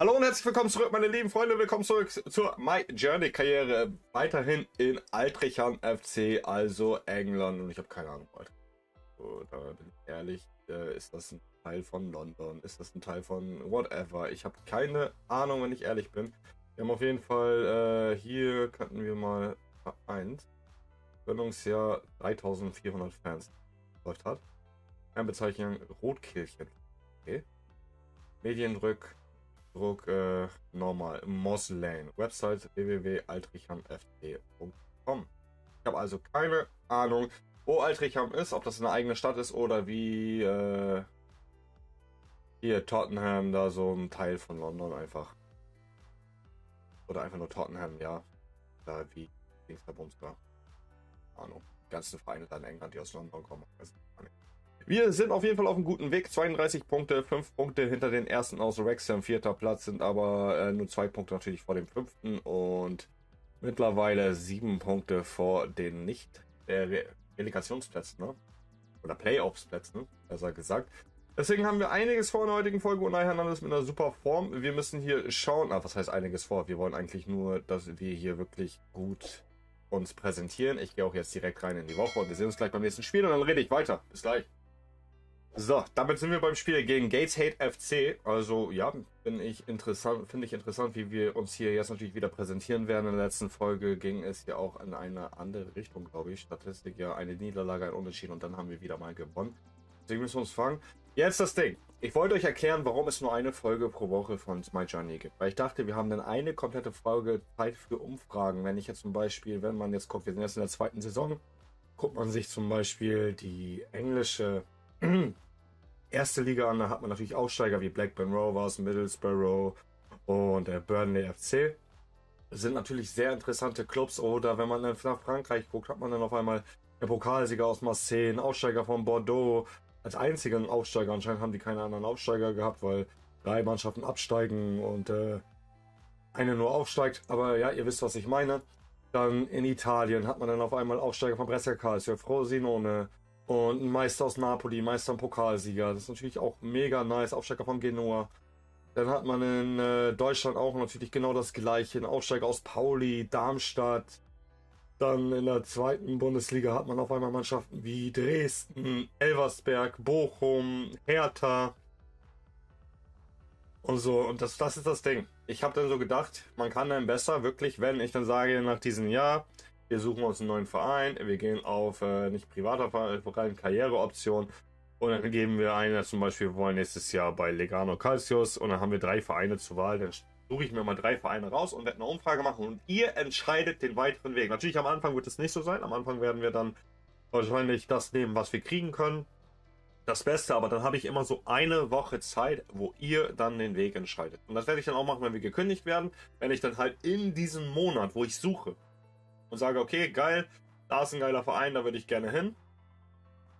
Hallo und herzlich willkommen zurück, meine lieben Freunde. Willkommen zurück zur My Journey Karriere. Weiterhin in Altrichern FC, also England. Und ich habe keine Ahnung, Alter. So, da bin ich ehrlich. Äh, ist das ein Teil von London? Ist das ein Teil von whatever? Ich habe keine Ahnung, wenn ich ehrlich bin. Wir haben auf jeden Fall äh, hier könnten wir mal vereint. Gründungsjahr 3400 Fans läuft hat. Bezeichnung Rotkehlchen. Okay. Mediendrück Druck äh, normal. Moss Lane. Website www.altrichamft.com. Ich habe also keine Ahnung, wo Altricham ist, ob das eine eigene Stadt ist oder wie äh, hier Tottenham, da so ein Teil von London einfach. Oder einfach nur Tottenham, ja. Da wie Dingsda da. Ahnung. Die ganzen Vereine da in England, die aus London kommen. Also, wir sind auf jeden Fall auf einem guten Weg. 32 Punkte, 5 Punkte hinter den ersten aus Wrexham. Vierter Platz sind aber äh, nur 2 Punkte natürlich vor dem fünften und mittlerweile 7 Punkte vor den nicht äh, Relegationsplätzen, ne? Oder Playoffs-Plätzen, besser gesagt. Deswegen haben wir einiges vor in der heutigen Folge und Hernandez mit einer super Form. Wir müssen hier schauen, ah, was heißt einiges vor? Wir wollen eigentlich nur, dass wir hier wirklich gut uns präsentieren. Ich gehe auch jetzt direkt rein in die Woche und wir sehen uns gleich beim nächsten Spiel und dann rede ich weiter. Bis gleich. So, damit sind wir beim Spiel gegen Gateshead FC. Also ja, finde ich interessant, finde ich interessant, wie wir uns hier jetzt natürlich wieder präsentieren werden. In der letzten Folge ging es ja auch in eine andere Richtung, glaube ich. Statistik ja eine Niederlage, ein Unentschieden und dann haben wir wieder mal gewonnen. Deswegen müssen wir uns fangen. Jetzt das Ding. Ich wollte euch erklären, warum es nur eine Folge pro Woche von My Journey gibt. Weil ich dachte, wir haben dann eine komplette Folge Zeit für Umfragen. Wenn ich jetzt zum Beispiel, wenn man jetzt guckt, wir sind jetzt in der zweiten Saison, guckt man sich zum Beispiel die englische erste Liga an, da hat man natürlich Aussteiger wie Blackburn Rovers, Middlesbrough und der Burnley FC. Sind natürlich sehr interessante Clubs. Oder wenn man nach Frankreich guckt, hat man dann auf einmal der Pokalsieger aus Marseille, einen Aussteiger von Bordeaux. Als einzigen Aufsteiger anscheinend haben die keine anderen Aufsteiger gehabt, weil drei Mannschaften absteigen und äh, eine nur aufsteigt. Aber ja, ihr wisst, was ich meine. Dann in Italien hat man dann auf einmal Aufsteiger von Brescia Calcio, Frosinone, und ein Meister aus Napoli, Meister und Pokalsieger. Das ist natürlich auch mega nice. Aufsteiger von Genua. Dann hat man in äh, Deutschland auch natürlich genau das gleiche. Ein Aufsteiger aus Pauli, Darmstadt. Dann in der zweiten Bundesliga hat man auf einmal Mannschaften wie Dresden, Elversberg, Bochum, Hertha. Und so, und das, das ist das Ding. Ich habe dann so gedacht, man kann dann besser wirklich, wenn ich dann sage, nach diesem Jahr, wir suchen uns einen neuen Verein, wir gehen auf äh, nicht privater Verein, Karriereoption und dann geben wir ein, zum Beispiel, wir wollen nächstes Jahr bei Legano Calcius und dann haben wir drei Vereine zur Wahl, dann suche ich mir mal drei Vereine raus und werde eine Umfrage machen und ihr entscheidet den weiteren Weg. Natürlich am Anfang wird es nicht so sein, am Anfang werden wir dann wahrscheinlich das nehmen, was wir kriegen können. Das Beste, aber dann habe ich immer so eine Woche Zeit, wo ihr dann den Weg entscheidet. Und das werde ich dann auch machen, wenn wir gekündigt werden. Wenn ich dann halt in diesem Monat, wo ich suche, und sage, okay, geil, da ist ein geiler Verein, da würde ich gerne hin.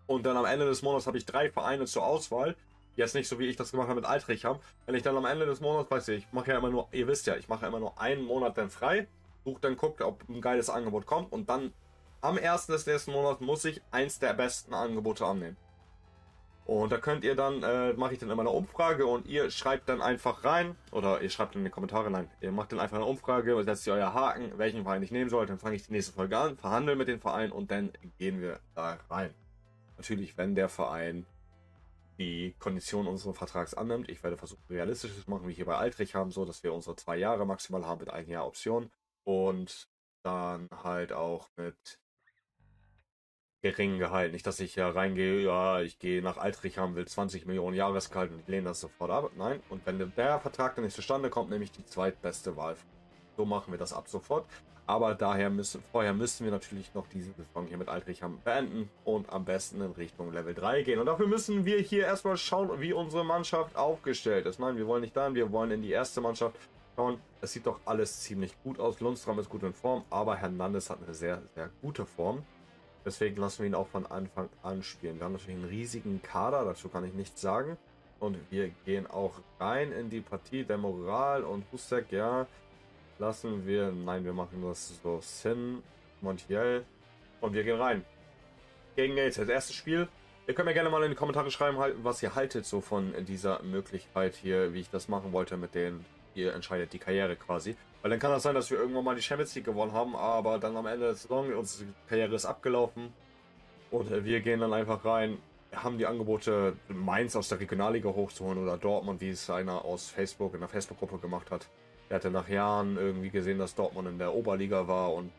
Und dann am Ende des Monats habe ich drei Vereine zur Auswahl. Jetzt nicht so wie ich das gemacht habe mit Altricham. Wenn ich dann am Ende des Monats, weiß ich, ich mache ja immer nur, ihr wisst ja, ich mache ja immer nur einen Monat dann frei, suche dann, guckt, ob ein geiles Angebot kommt und dann am ersten des nächsten Monats muss ich eins der besten Angebote annehmen. Und da könnt ihr dann, äh, mache ich dann immer eine Umfrage und ihr schreibt dann einfach rein, oder ihr schreibt in die Kommentare, nein, ihr macht dann einfach eine Umfrage, setzt ihr euer Haken, welchen Verein ich nehmen soll, dann fange ich die nächste Folge an, verhandle mit dem Verein und dann gehen wir da rein. Natürlich, wenn der Verein die Konditionen unseres Vertrags annimmt. Ich werde versuchen, realistisches zu machen, wie hier bei Altrich haben, so dass wir unsere zwei Jahre maximal haben mit ein Jahr Option und dann halt auch mit gering gehalten. Nicht, dass ich ja reingehe, ja, ich gehe nach Altrich haben, will 20 Millionen Jahresgehalt und ich lehne das sofort ab. Nein, und wenn der Vertrag dann nicht zustande kommt, nehme ich die zweitbeste Wahl. So machen wir das ab sofort. Aber daher müssen, vorher müssen wir natürlich noch diese Saison hier mit Altricham beenden und am besten in Richtung Level 3 gehen. Und dafür müssen wir hier erstmal schauen, wie unsere Mannschaft aufgestellt ist. Nein, wir wollen nicht dahin, wir wollen in die erste Mannschaft schauen. Es sieht doch alles ziemlich gut aus. Lundstrom ist gut in Form, aber Hernandez hat eine sehr, sehr gute Form. Deswegen lassen wir ihn auch von Anfang an spielen. Wir haben natürlich einen riesigen Kader, dazu kann ich nichts sagen. Und wir gehen auch rein in die Partie. Der Moral und Husek, ja, lassen wir. Nein, wir machen das so. Sin, Montiel. Und wir gehen rein. Gegen Gates, das erste Spiel. Ihr könnt mir gerne mal in die Kommentare schreiben, was ihr haltet so von dieser Möglichkeit hier, wie ich das machen wollte mit den hier entscheidet die Karriere quasi. Weil dann kann das sein, dass wir irgendwann mal die Champions League gewonnen haben, aber dann am Ende der Saison, unsere Karriere ist abgelaufen und wir gehen dann einfach rein, haben die Angebote, Mainz aus der Regionalliga hochzuholen oder Dortmund, wie es einer aus Facebook in der Facebook-Gruppe gemacht hat. Er hatte nach Jahren irgendwie gesehen, dass Dortmund in der Oberliga war und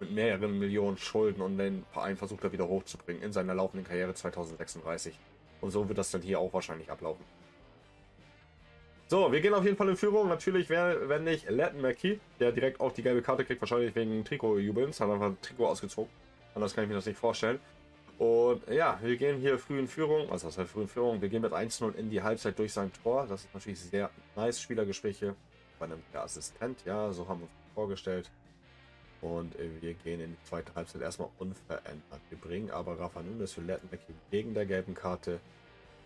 mit mehreren Millionen Schulden und den Verein versucht er wieder hochzubringen in seiner laufenden Karriere 2036. Und so wird das dann hier auch wahrscheinlich ablaufen. So, wir gehen auf jeden Fall in Führung. Natürlich wäre, wenn nicht Lettenmackie, der direkt auch die gelbe Karte kriegt, wahrscheinlich wegen Trikotjubelns, hat einfach ein Trikot ausgezogen. Anders kann ich mir das nicht vorstellen. Und ja, wir gehen hier früh in Führung, also das heißt früh in Führung, wir gehen mit 1-0 in die Halbzeit durch sein Tor. Das ist natürlich sehr nice, Spielergespräche. Bei einem der Assistent, ja, so haben wir uns vorgestellt. Und äh, wir gehen in die zweite Halbzeit erstmal unverändert. Wir bringen aber Rafa Nunes für Lettenmackie wegen der gelben Karte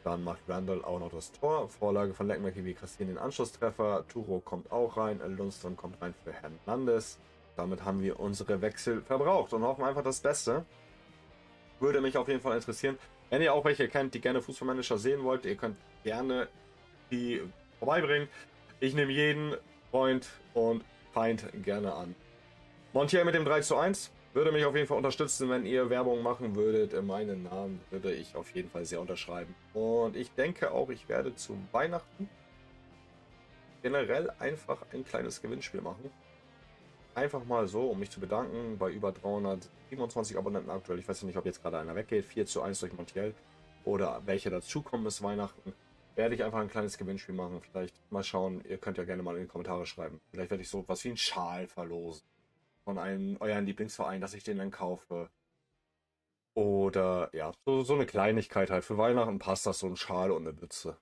dann macht Randall auch noch das Tor. Vorlage von Leckmackie, wir kassieren den Anschlusstreffer. Turo kommt auch rein. Lundström kommt rein für Hernandez. Damit haben wir unsere Wechsel verbraucht und hoffen einfach das Beste. Würde mich auf jeden Fall interessieren. Wenn ihr auch welche kennt, die gerne Fußballmanager sehen wollt, ihr könnt gerne die vorbeibringen. Ich nehme jeden Freund und Feind gerne an. Montier mit dem 3 zu 1. Würde mich auf jeden Fall unterstützen, wenn ihr Werbung machen würdet. In meinen Namen würde ich auf jeden Fall sehr unterschreiben. Und ich denke auch, ich werde zu Weihnachten generell einfach ein kleines Gewinnspiel machen. Einfach mal so, um mich zu bedanken bei über 327 Abonnenten aktuell. Ich weiß nicht, ob jetzt gerade einer weggeht. 4 zu 1 durch Montiel oder welche dazukommen bis Weihnachten. Werde ich einfach ein kleines Gewinnspiel machen. Vielleicht mal schauen. Ihr könnt ja gerne mal in die Kommentare schreiben. Vielleicht werde ich so was wie einen Schal verlosen von einem euren Lieblingsverein, dass ich den dann kaufe. Oder ja, so, so eine Kleinigkeit halt. Für Weihnachten passt das so ein Schal und eine Mütze.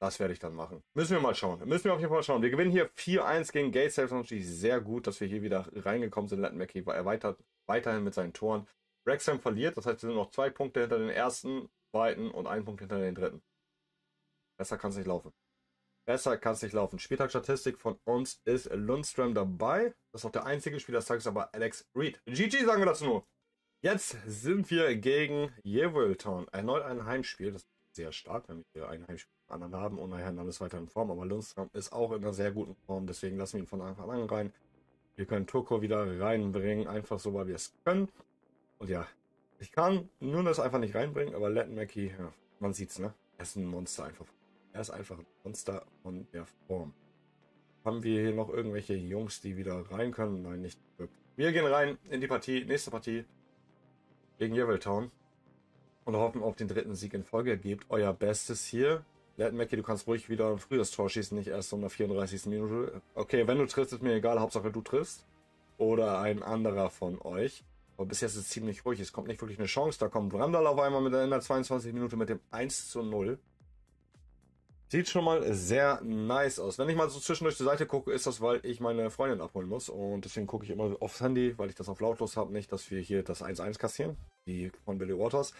Das werde ich dann machen. Müssen wir mal schauen. Müssen wir auf jeden Fall schauen. Wir gewinnen hier 4-1 gegen Gate Saves. Natürlich sehr gut, dass wir hier wieder reingekommen sind. Lattenbeck erweitert weiterhin mit seinen Toren. Wrexham verliert. Das heißt, wir sind noch zwei Punkte hinter den ersten, zweiten und ein Punkt hinter den dritten. Besser kann es nicht laufen. Besser kann es nicht laufen. Spieltagsstatistik von uns ist Lundström dabei. Das ist auch der einzige Spieler des Tages, aber Alex Reed. GG sagen wir dazu nur. Jetzt sind wir gegen Yevilton. Erneut ein Heimspiel. Das ist sehr stark, wenn wir ein Heimspiel anderen haben und nachher alles weiter in Form. Aber Lundström ist auch in einer sehr guten Form. Deswegen lassen wir ihn von Anfang an rein. Wir können Turko wieder reinbringen. Einfach so, weil wir es können. Und ja, ich kann nur das einfach nicht reinbringen. Aber Latin Mackie, ja, man sieht's, ne? Er ist ein Monster einfach. Er ist einfach ein Monster von der Form. Haben wir hier noch irgendwelche Jungs, die wieder rein können? Nein, nicht wirklich. Wir gehen rein in die Partie, nächste Partie gegen Yeviltown und hoffen auf den dritten Sieg in Folge. Gebt euer Bestes hier. Latin Mackie, du kannst ruhig wieder ein frühes Tor schießen, nicht erst um der 34. Minute. Okay, wenn du triffst, ist mir egal. Hauptsache du triffst. Oder ein anderer von euch. Aber bis jetzt ist es ziemlich ruhig. Es kommt nicht wirklich eine Chance. Da kommt Randall auf einmal mit in der 22. Minute mit dem 1 zu 0. Sieht schon mal sehr nice aus. Wenn ich mal so zwischendurch zur Seite gucke, ist das, weil ich meine Freundin abholen muss. Und deswegen gucke ich immer aufs Handy, weil ich das auf lautlos habe. Nicht, dass wir hier das 1-1 kassieren, die von Billy Waters.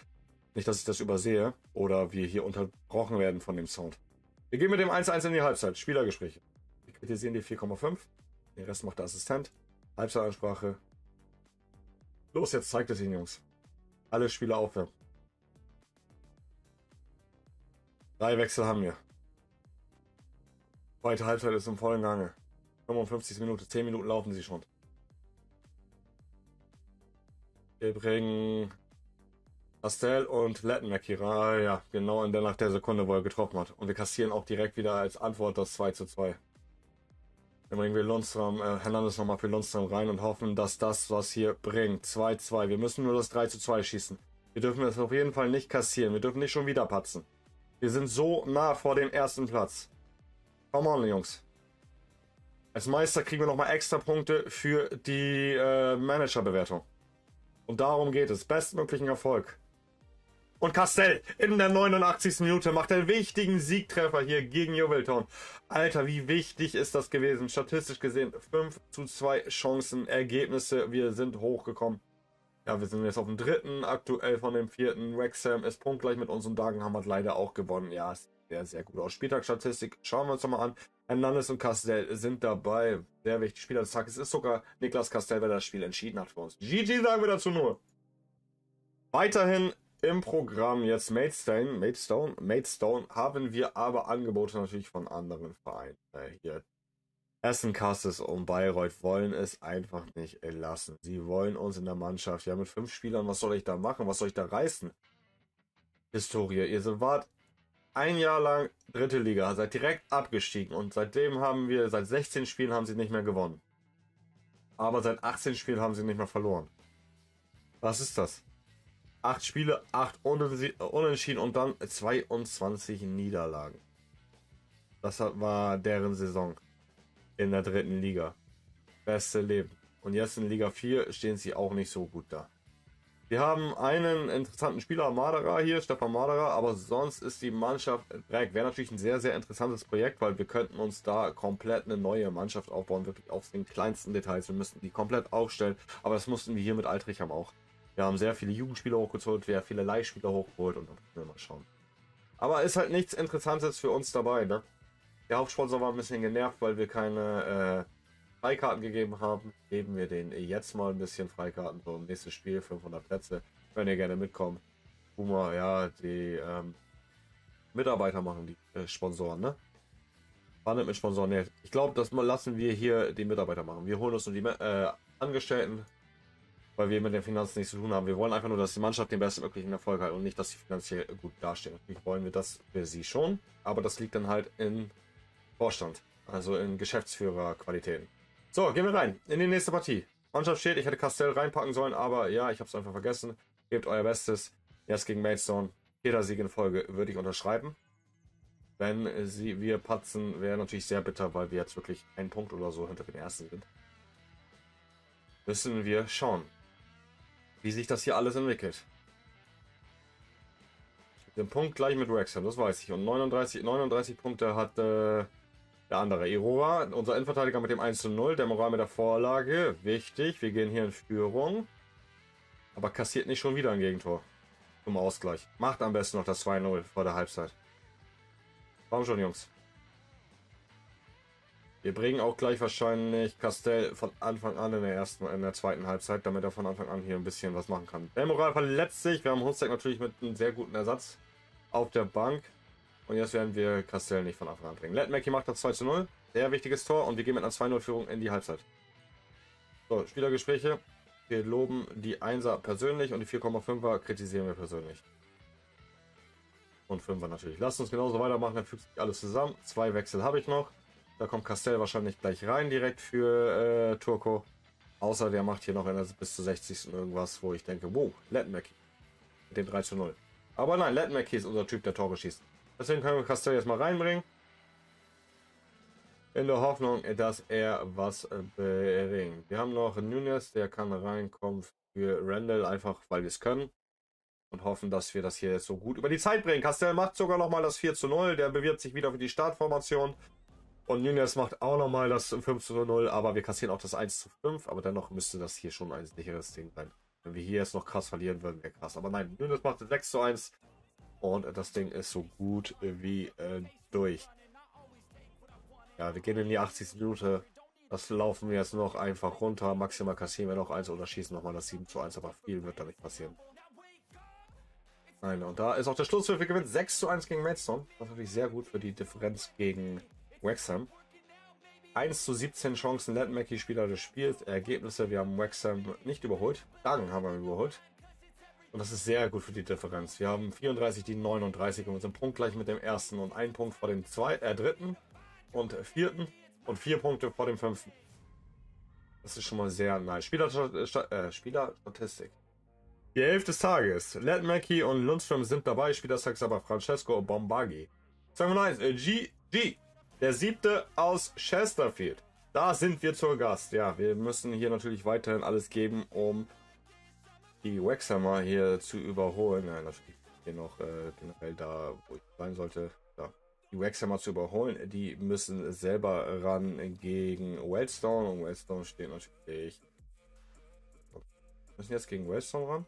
Nicht, dass ich das übersehe oder wir hier unterbrochen werden von dem Sound. Wir gehen mit dem 1-1 in die Halbzeit. Spielergespräche. Wir kritisieren die 4,5. Den Rest macht der Assistent. Halbzeitansprache. Los, jetzt zeigt es Ihnen, Jungs. Alle Spieler aufwärmen. Drei Wechsel haben wir. Zweite Halbzeit ist im vollen Gange. 55 Minuten, 10 Minuten laufen sie schon. Wir bringen Astel und Lettenmerkira, ja, genau in der nach der Sekunde, wo er getroffen hat. Und wir kassieren auch direkt wieder als Antwort das 2 zu 2. Dann bringen wir Lundström, äh, Hernandez nochmal für Lundström rein und hoffen, dass das was hier bringt. 2-2. Wir müssen nur das 3 zu 2 schießen. Wir dürfen es auf jeden Fall nicht kassieren. Wir dürfen nicht schon wieder patzen. Wir sind so nah vor dem ersten Platz. Come on, Jungs. Als Meister kriegen wir nochmal extra Punkte für die äh, Managerbewertung. Und darum geht es. Bestmöglichen Erfolg. Und Castell in der 89. Minute macht den wichtigen Siegtreffer hier gegen Juweltown. Alter, wie wichtig ist das gewesen? Statistisch gesehen 5 zu 2 Chancen, Ergebnisse. Wir sind hochgekommen. Ja, wir sind jetzt auf dem dritten, aktuell von dem vierten. Wrexham ist punktgleich mit uns und Dagenham hat leider auch gewonnen. Ja, sehr, sehr gut aus. Spieltagsstatistik schauen wir uns nochmal an. Hernandez und Castell sind dabei. Sehr wichtig. Spieler des Tages ist sogar Niklas Castell, wer das Spiel entschieden hat für uns. GG sagen wir dazu nur. Weiterhin im Programm jetzt Maidstone, Maidstone, Maidstone haben wir aber Angebote natürlich von anderen Vereinen. Äh, hier Essen, Kassis und Bayreuth wollen es einfach nicht lassen. Sie wollen uns in der Mannschaft. Ja, mit fünf Spielern, was soll ich da machen? Was soll ich da reißen? Historie. Ihr wart ein Jahr lang dritte Liga, seid direkt abgestiegen und seitdem haben wir, seit 16 Spielen haben sie nicht mehr gewonnen. Aber seit 18 Spielen haben sie nicht mehr verloren. Was ist das? Acht Spiele, acht Unentschieden und dann 22 Niederlagen. Das war deren Saison in der dritten Liga. Beste Leben. Und jetzt in Liga 4 stehen sie auch nicht so gut da. Wir haben einen interessanten Spieler, Madara hier, Stefan Madara, aber sonst ist die Mannschaft Dreck. Wäre natürlich ein sehr, sehr interessantes Projekt, weil wir könnten uns da komplett eine neue Mannschaft aufbauen, wirklich auf den kleinsten Details. Wir müssten die komplett aufstellen, aber das mussten wir hier mit Altricham auch. Wir haben sehr viele Jugendspieler hochgeholt, sehr viele Leihspieler hochgeholt und dann können wir mal schauen. Aber ist halt nichts Interessantes für uns dabei, ne? Der Hauptsponsor war ein bisschen genervt, weil wir keine äh, Freikarten gegeben haben. Geben wir den jetzt mal ein bisschen Freikarten. So, nächstes Spiel, 500 Plätze. Wenn ihr gerne mitkommt. Boomer, ja, die ähm, Mitarbeiter machen die äh, Sponsoren, ne? War mit Sponsoren? Nee. Ich glaube, das lassen wir hier die Mitarbeiter machen. Wir holen uns nur die äh, Angestellten, weil wir mit den Finanzen nichts zu tun haben. Wir wollen einfach nur, dass die Mannschaft den bestmöglichen Erfolg hat und nicht, dass sie finanziell gut dastehen. Natürlich wollen wir das für sie schon, aber das liegt dann halt in Vorstand, also in Geschäftsführerqualitäten. So, gehen wir rein in die nächste Partie. Mannschaft steht, ich hätte Castell reinpacken sollen, aber ja, ich habe es einfach vergessen. Gebt euer Bestes. Erst gegen Maidstone. Jeder Sieg in Folge würde ich unterschreiben. Wenn sie, wir patzen, wäre natürlich sehr bitter, weil wir jetzt wirklich einen Punkt oder so hinter den ersten sind. Müssen wir schauen, wie sich das hier alles entwickelt. Den Punkt gleich mit Wrexham, das weiß ich. Und 39, 39 Punkte hat äh, der andere, Irora, unser Endverteidiger mit dem 1 zu 0. Der Moral mit der Vorlage. Wichtig. Wir gehen hier in Führung. Aber kassiert nicht schon wieder ein Gegentor. Zum Ausgleich. Macht am besten noch das 2-0 vor der Halbzeit. Warum schon, Jungs? Wir bringen auch gleich wahrscheinlich Castell von Anfang an in der ersten, in der zweiten Halbzeit, damit er von Anfang an hier ein bisschen was machen kann. Der Moral verletzt sich. Wir haben Hunstek natürlich mit einem sehr guten Ersatz auf der Bank. Und jetzt werden wir Castell nicht von Anfang an bringen. Let Mackie macht das 2 zu 0. Sehr wichtiges Tor. Und wir gehen mit einer 2-0-Führung in die Halbzeit. So, Spielergespräche. Wir loben die 1er persönlich und die 4,5er kritisieren wir persönlich. Und 5er natürlich. Lasst uns genauso weitermachen, dann fügt sich alles zusammen. Zwei Wechsel habe ich noch. Da kommt Castell wahrscheinlich gleich rein, direkt für äh, Turco. Außer der macht hier noch der, bis zur 60. irgendwas, wo ich denke, wow, Lettenmackie. Mit dem 3 zu 0. Aber nein, Lettenmackie ist unser Typ, der Tore schießt. Deswegen können wir Castell jetzt mal reinbringen. In der Hoffnung, dass er was bringt. Wir haben noch Nunes, der kann reinkommen für Randall, einfach weil wir es können. Und hoffen, dass wir das hier jetzt so gut über die Zeit bringen. Castell macht sogar noch mal das 4 zu 0. Der bewirbt sich wieder für die Startformation. Und Nunes macht auch noch mal das 5 zu 0. Aber wir kassieren auch das 1 zu 5. Aber dennoch müsste das hier schon ein sicheres Ding sein. Wenn wir hier jetzt noch krass verlieren würden, wäre krass. Aber nein, Nunes macht 6 zu 1. Und das Ding ist so gut wie äh, durch. Ja, wir gehen in die 80. Minute. Das laufen wir jetzt noch einfach runter. Maximal kassieren wir noch eins oder schießen nochmal das 7 zu 1, aber viel wird da nicht passieren. Nein, und da ist auch der Schlusspfiff. Wir gewinnen 6 zu 1 gegen Maidstone. Das ist natürlich sehr gut für die Differenz gegen Wexham. 1 zu 17 Chancen, Let Mackie Spieler des Spiels. Ergebnisse, wir haben Wexham nicht überholt. Dagen haben wir überholt. Und das ist sehr gut für die Differenz. Wir haben 34, die 39 und wir sind punktgleich mit dem ersten und ein Punkt vor dem zwei, äh, dritten und vierten und vier Punkte vor dem fünften. Das ist schon mal sehr nice. Spieler, äh, Spielerstatistik. Die Elf des Tages. Led Mackie und Lundström sind dabei. Spielersex aber Francesco Bombaghi. Sagen wir nice. Äh, G, G. Der siebte aus Chesterfield. Da sind wir zur Gast. Ja, wir müssen hier natürlich weiterhin alles geben, um die Waxhammer hier zu überholen. Ja, natürlich hier noch äh, generell da, wo ich sein sollte. Da. Die Waxhammer zu überholen. Die müssen selber ran gegen Wellstone. Und Wellstone steht natürlich. Wir müssen jetzt gegen Wellstone ran.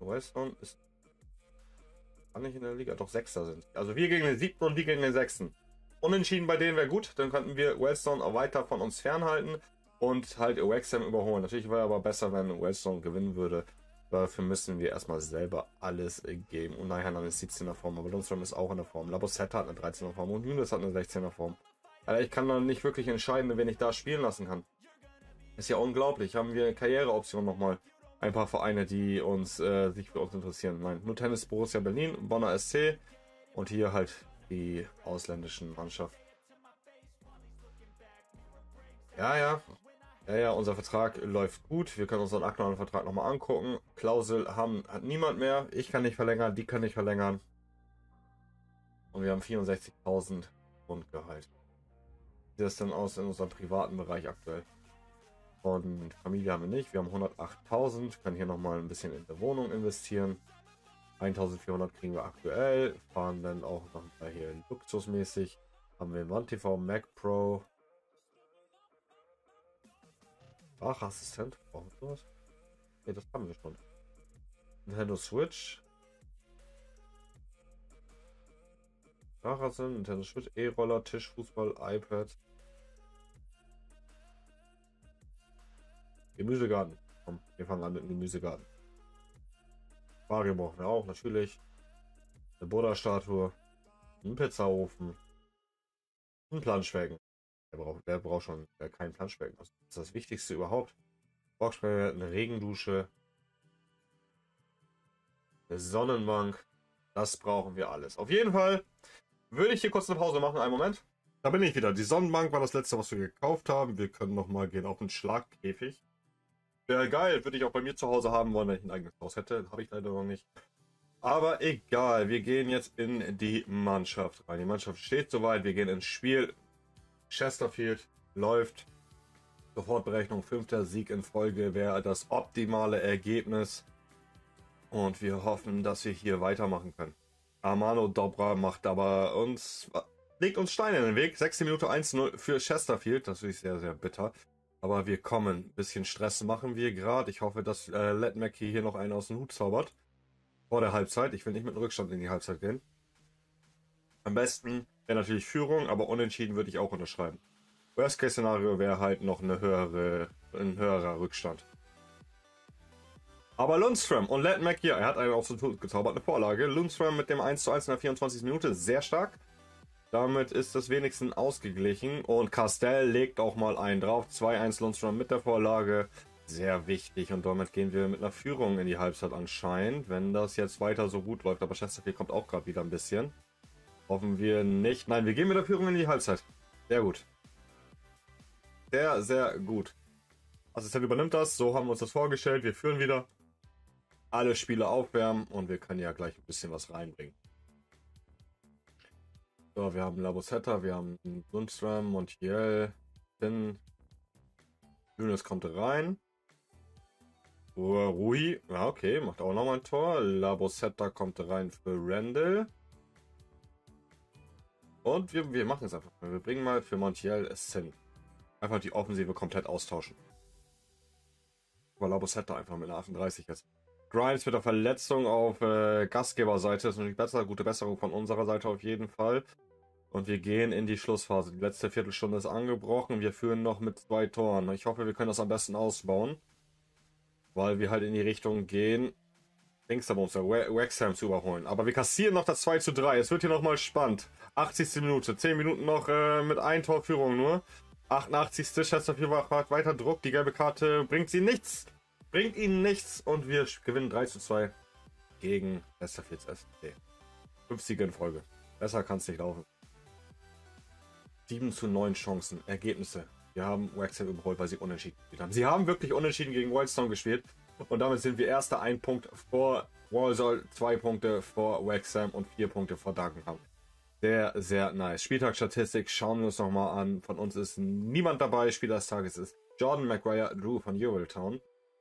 Wellstone ist. Kann nicht in der Liga, doch Sechster sind. Also wir gegen den siebten und die gegen den sechsten. Unentschieden bei denen wäre gut, dann könnten wir Wellstone auch weiter von uns fernhalten und halt Wexham überholen. Natürlich wäre aber besser, wenn Wellstone gewinnen würde. Dafür müssen wir erstmal selber alles geben. Und nachher eine 17er Form. Aber Lundström ist auch in der Form. Labosetta hat eine 13er Form. Und Nunes hat eine 16er Form. Alter, ich kann dann nicht wirklich entscheiden, wen ich da spielen lassen kann. Ist ja unglaublich. Haben wir Karriereoptionen nochmal. Ein paar Vereine, die uns äh, sich für uns interessieren. Nein, nur Tennis Borussia Berlin, Bonner SC und hier halt die ausländischen Mannschaften. Ja, ja. Ja, ja, unser Vertrag läuft gut. Wir können unseren aktuellen Vertrag nochmal angucken. Klausel haben, hat niemand mehr. Ich kann nicht verlängern, die können nicht verlängern. Und wir haben 64.000 Grundgehalt. Wie sieht das denn aus in unserem privaten Bereich aktuell? Von Familie haben wir nicht. Wir haben 108.000. Können hier nochmal ein bisschen in der Wohnung investieren. 1400 kriegen wir aktuell. Fahren dann auch noch hier luxusmäßig. Haben wir One TV Mac Pro. Sprachassistent. Brauchen wir sowas? Ne, das haben wir schon. Nintendo Switch. Sprachassistent, Nintendo Switch, E-Roller, Tischfußball, iPad. Gemüsegarten. Komm, wir fangen an mit dem Gemüsegarten. Aquarium brauchen wir auch, natürlich. Eine Buddha-Statue. Ein Pizzaofen. Ein Planschwägen. Wer braucht, wer braucht schon wer kein Planschbecken? Das ist das Wichtigste überhaupt. Boxsperre, eine Regendusche, eine Sonnenbank. Das brauchen wir alles. Auf jeden Fall würde ich hier kurz eine Pause machen. Einen Moment. Da bin ich wieder. Die Sonnenbank war das letzte, was wir gekauft haben. Wir können nochmal gehen auf den Schlagkäfig. Wäre geil. Würde ich auch bei mir zu Hause haben wollen, wenn ich ein eigenes Haus hätte. Habe ich leider noch nicht. Aber egal. Wir gehen jetzt in die Mannschaft rein. Die Mannschaft steht soweit. Wir gehen ins Spiel. Chesterfield läuft. Sofortberechnung, fünfter Sieg in Folge wäre das optimale Ergebnis. Und wir hoffen, dass wir hier weitermachen können. Armano Dobra macht aber uns, legt uns Steine in den Weg. 16 Minute 1-0 für Chesterfield. Das ist sehr, sehr bitter. Aber wir kommen. Ein bisschen Stress machen wir gerade. Ich hoffe, dass äh, Let Mackie hier noch einen aus dem Hut zaubert. Vor der Halbzeit. Ich will nicht mit einem Rückstand in die Halbzeit gehen. Am besten wäre natürlich Führung, aber unentschieden würde ich auch unterschreiben. Worst-Case-Szenario wäre halt noch eine höhere, ein höherer Rückstand. Aber Lundström und Let Mac hier, er hat einen auch so gezaubert, eine Vorlage. Lundström mit dem 1 zu 1 in der 24. Minute, sehr stark. Damit ist das wenigstens ausgeglichen und Castell legt auch mal einen drauf. 2-1 Lundström mit der Vorlage. Sehr wichtig und damit gehen wir mit einer Führung in die Halbzeit anscheinend, wenn das jetzt weiter so gut läuft. Aber Chesterfield kommt auch gerade wieder ein bisschen. Hoffen wir nicht. Nein, wir gehen mit der Führung in die Halbzeit. Sehr gut. Sehr, sehr gut. Assistent übernimmt das. So haben wir uns das vorgestellt. Wir führen wieder. Alle Spiele aufwärmen und wir können ja gleich ein bisschen was reinbringen. So, wir haben Labosetta, wir haben Lundström, Montiel, Finn. Lunes kommt rein. Rui, ja okay, macht auch nochmal ein Tor. Labosetta kommt rein für Randall. Und wir, wir machen es einfach. Wir bringen mal für Montiel hin. Einfach die Offensive komplett austauschen. Labosetta einfach mit einer 38 jetzt. Grimes mit der Verletzung auf äh, Gastgeberseite ist natürlich besser. Gute Besserung von unserer Seite auf jeden Fall. Und wir gehen in die Schlussphase. Die letzte Viertelstunde ist angebrochen. Wir führen noch mit zwei Toren. Ich hoffe, wir können das am besten ausbauen. Weil wir halt in die Richtung gehen, Dingsterbumster, Wexham zu überholen. Aber wir kassieren noch das 2 zu 3. Es wird hier nochmal spannend. 80. Minute, 10 Minuten noch äh, mit Torführung nur. 88. Chesterfield macht weiter Druck. Die gelbe Karte bringt sie nichts. Bringt ihnen nichts. Und wir gewinnen 3 zu 2 gegen Chesterfields SC. 5 Siege in Folge. Besser kann es nicht laufen. 7 zu 9 Chancen. Ergebnisse. Wir haben Wexham überholt, weil sie unentschieden gespielt haben. Sie haben wirklich unentschieden gegen Wildstone gespielt. Und damit sind wir erster ein Punkt vor Walsall, zwei Punkte vor Wexham und vier Punkte vor Dagenham. Sehr, sehr nice. Spieltagsstatistik schauen wir uns nochmal an. Von uns ist niemand dabei. Spieler des Tages ist Jordan McGuire Drew von Euratown.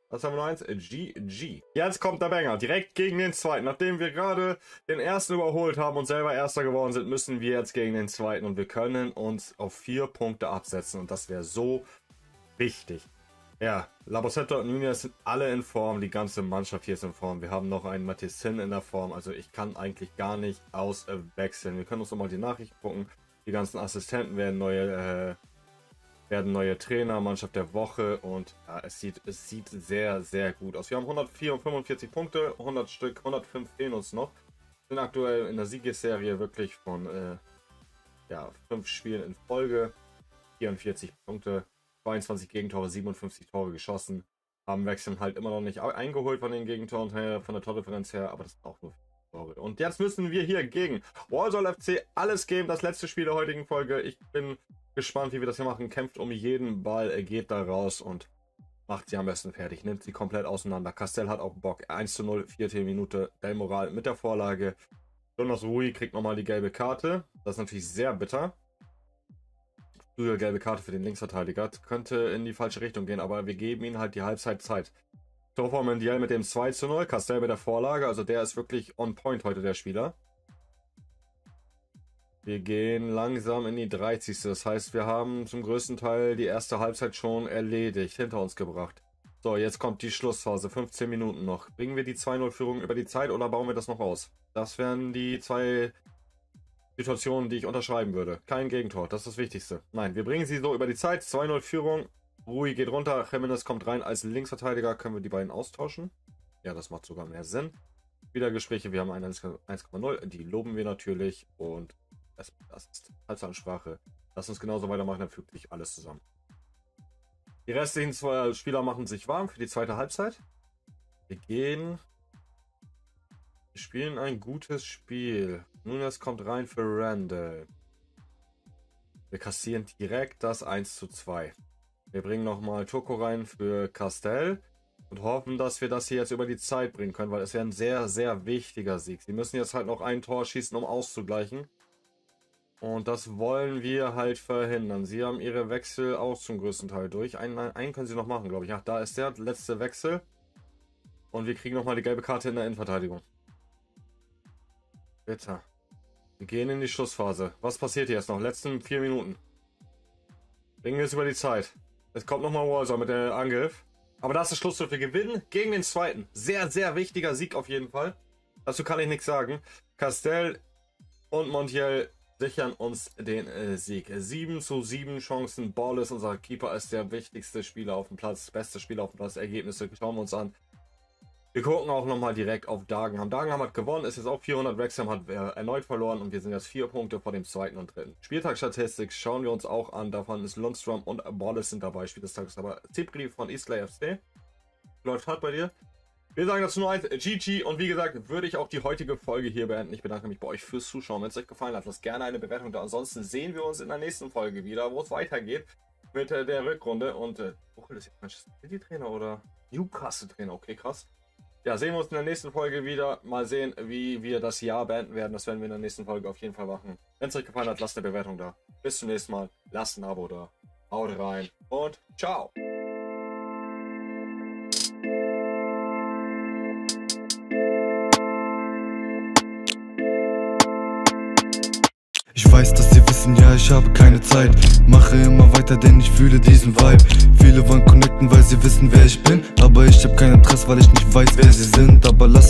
Was haben wir noch eins? GG. Jetzt kommt der Banger. Direkt gegen den zweiten. Nachdem wir gerade den ersten überholt haben und selber erster geworden sind, müssen wir jetzt gegen den zweiten. Und wir können uns auf vier Punkte absetzen. Und das wäre so wichtig. Ja, Labosetta und Nunez sind alle in Form, die ganze Mannschaft hier ist in Form. Wir haben noch einen Matissin in der Form, also ich kann eigentlich gar nicht auswechseln. Wir können uns nochmal die Nachrichten gucken. Die ganzen Assistenten werden neue, äh, werden neue Trainer, Mannschaft der Woche und ja, es sieht, es sieht sehr, sehr gut aus. Wir haben 145 Punkte, 100 Stück, 105 fehlen uns noch. Sind aktuell in der Siegesserie wirklich von äh, ja, 5 Spielen in Folge, 44 Punkte, 22 Gegentore, 57 Tore geschossen. Haben Wechseln halt immer noch nicht eingeholt von den Gegentoren her, von der Tordifferenz her, aber das ist auch nur Tore. Und jetzt müssen wir hier gegen Walsall FC alles geben. Das letzte Spiel der heutigen Folge. Ich bin gespannt, wie wir das hier machen. Kämpft um jeden Ball, er geht da raus und macht sie am besten fertig. Nimmt sie komplett auseinander. Castell hat auch Bock. 1 zu 0, vierte Minute. Del Moral mit der Vorlage. Jonas Rui kriegt nochmal die gelbe Karte. Das ist natürlich sehr bitter. Früher gelbe Karte für den Linksverteidiger. Könnte in die falsche Richtung gehen, aber wir geben ihm halt die Halbzeitzeit. Torform Mendiel mit dem 2 zu 0. Castell mit der Vorlage. Also der ist wirklich on point heute, der Spieler. Wir gehen langsam in die 30. Das heißt, wir haben zum größten Teil die erste Halbzeit schon erledigt, hinter uns gebracht. So, jetzt kommt die Schlussphase. 15 Minuten noch. Bringen wir die 2-0-Führung über die Zeit oder bauen wir das noch aus? Das wären die zwei Situationen, die ich unterschreiben würde. Kein Gegentor, das ist das Wichtigste. Nein, wir bringen sie so über die Zeit. 2-0-Führung. Rui geht runter. Jimenez kommt rein als Linksverteidiger. Können wir die beiden austauschen? Ja, das macht sogar mehr Sinn. Wieder Gespräche. Wir haben eine 1,0. Die loben wir natürlich. Und das, das ist Halbzahnsprache. Lass uns genauso weitermachen, dann fügt sich alles zusammen. Die restlichen zwei Spieler machen sich warm für die zweite Halbzeit. Wir gehen. Wir spielen ein gutes Spiel. Nun es kommt rein für Randall. Wir kassieren direkt das 1 zu 2. Wir bringen nochmal Toko rein für Castell und hoffen, dass wir das hier jetzt über die Zeit bringen können, weil es wäre ein sehr, sehr wichtiger Sieg. Sie müssen jetzt halt noch ein Tor schießen, um auszugleichen. Und das wollen wir halt verhindern. Sie haben ihre Wechsel auch zum größten Teil durch. Einen, einen können sie noch machen, glaube ich. Ja, da ist der letzte Wechsel. Und wir kriegen nochmal die gelbe Karte in der Innenverteidigung. Bitte. Wir gehen in die Schlussphase. Was passiert hier jetzt noch? Letzten vier Minuten. Bringen wir es über die Zeit. Es kommt nochmal Walser mit dem Angriff. Aber das ist Schluss. Wir gewinnen gegen den zweiten. Sehr, sehr wichtiger Sieg auf jeden Fall. Dazu kann ich nichts sagen. Castell und Montiel sichern uns den äh, Sieg. 7 zu 7 Chancen. Ball ist unser Keeper, ist der wichtigste Spieler auf dem Platz, beste Spieler auf dem Platz. Ergebnisse schauen wir uns an. Wir gucken auch nochmal direkt auf Dagenham. Dagenham hat gewonnen, ist jetzt auch 400. Wrexham hat äh, erneut verloren und wir sind jetzt vier Punkte vor dem zweiten und dritten. Spieltagsstatistik schauen wir uns auch an. Davon ist Lundstrom und Ballis sind dabei. Spiel des Tages aber Zipri von Islay FC. Läuft hart bei dir. Wir sagen dazu nur eins, GG und wie gesagt, würde ich auch die heutige Folge hier beenden. Ich bedanke mich bei euch fürs Zuschauen. Wenn es euch gefallen hat, lasst gerne eine Bewertung da. Ansonsten sehen wir uns in der nächsten Folge wieder, wo es weitergeht mit äh, der Rückrunde. Und, äh, Tuchel ist jetzt Manchester City Trainer oder Newcastle Trainer? Okay, krass. Ja, sehen wir uns in der nächsten Folge wieder. Mal sehen, wie wir das Jahr beenden werden. Das werden wir in der nächsten Folge auf jeden Fall machen. Wenn es euch gefallen hat, lasst eine Bewertung da. Bis zum nächsten Mal. Lasst ein Abo da. Haut rein und ciao. Ich weiß, dass wissen, ja, ich habe keine Zeit. Mache immer weiter, denn ich fühle diesen Vibe. Viele wollen connecten, weil sie wissen, wer ich bin. Aber ich hab kein Interesse, weil ich nicht weiß, wer sie sind. Aber lass